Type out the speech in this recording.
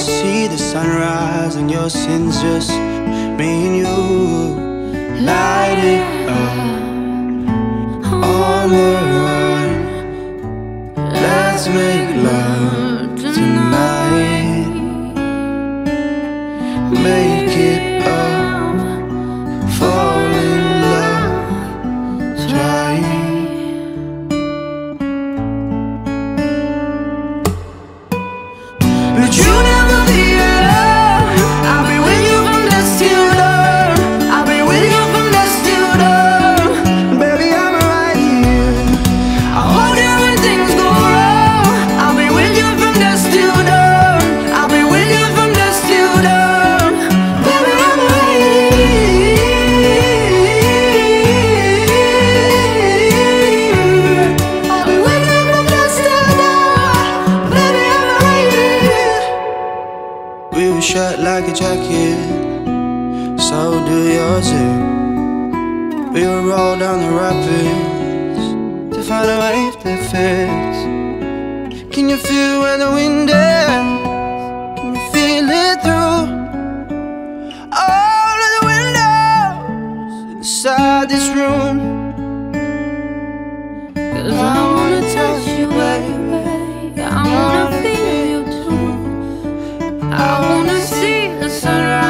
See the sunrise and your sins just me and you. Were shut like a jacket, so do yours too. We will roll down the rapids to find a wave that fits. Can you feel where the wind is? Can you feel it through all of the windows inside this room? Cause I wanna touch you, baby. I wanna feel you too. I sunrise